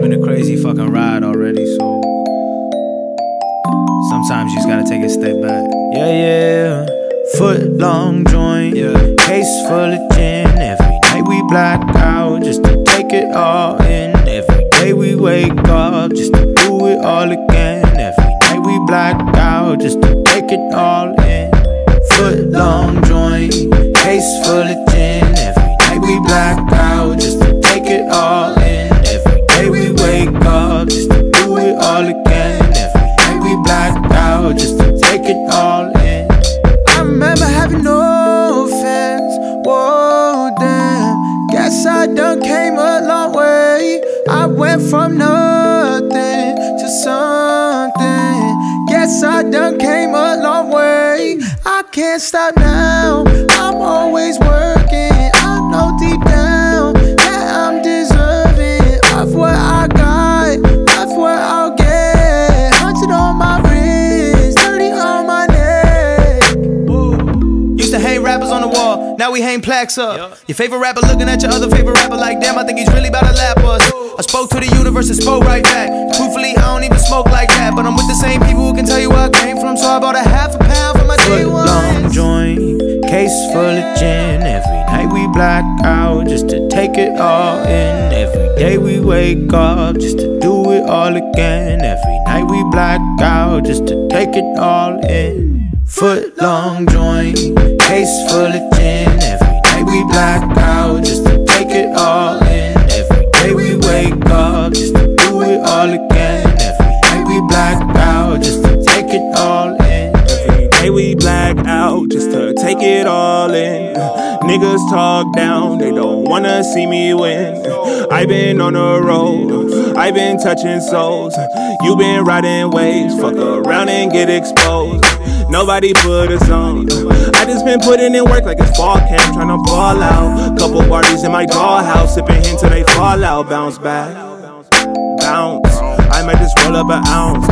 been a crazy fucking ride already, so sometimes you just gotta take a step back. Yeah, yeah. Foot long joint, yeah. Case full of gin. Every night we black out just to take it all in. Every day we wake up just to do it all again. Every night we black out just to take it all in. Foot long joint, case full of I done came a long way. I went from nothing to something. Guess I done came a long way. I can't stop now. I'm always working. On the wall, now we hang plaques up. Your favorite rapper looking at your other favorite rapper like, damn, I think he's really about to lap us. I spoke to the universe and spoke right back. Truthfully, I don't even smoke like that, but I'm with the same people who can tell you where I came from, so I bought a half a pound for my day one. long joint, case full of gin. Every night we black out just to take it all in. Every day we wake up just to do it all again. Every night we black out just to take it all in. Foot long joint, case full of gin. Every night we black out just to take it all in. Every day we wake up just to do it all again. Every night we black out just to take it all in. Every day we black out just to take it all in. Niggas talk down, they don't wanna see me win. i been on the road, i been touching souls. You been riding waves, fuck around and get exposed. Nobody put us on. I just been putting in work like it's fall camp, tryna ball out. Couple parties in my dollhouse, sipping hint till they fall out. Bounce back, bounce. I might just roll up an ounce.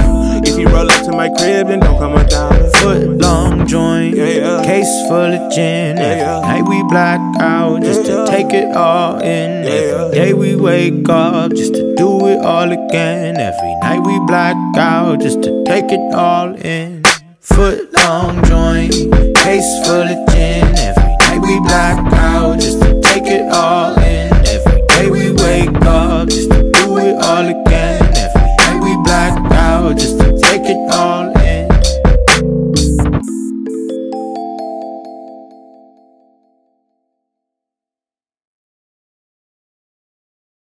If you roll up to my crib, then don't come without it. Foot long joint, Yeah, yeah. case full of gin. Every yeah. night we black out just to take it all in. Every day we wake up just to do it all again. Every night we black out just to take it all in. Foot long joint, case full of